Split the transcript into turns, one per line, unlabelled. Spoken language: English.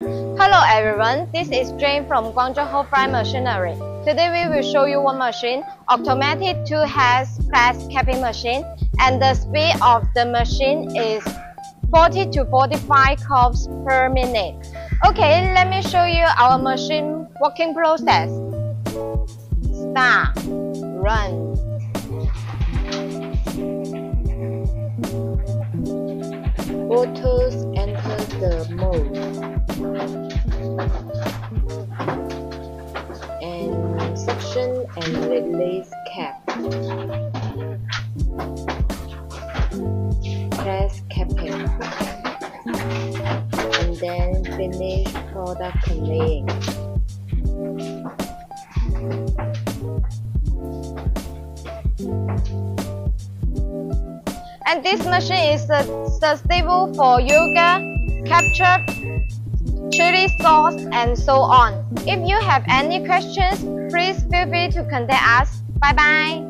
Hello everyone, this is Jane from Guangzhou Fry Machinery. Today we will show you one machine, automatic two-head press capping machine, and the speed of the machine is 40 to 45 cups per minute. Okay, let me show you our machine working process. Start, run. Autos enter the mode. And release cap. Press capping. And then finish product conveying. And this machine is suitable for yoga, capture, chili sauce, and so on. If you have any questions, please feel free to contact us. Bye bye.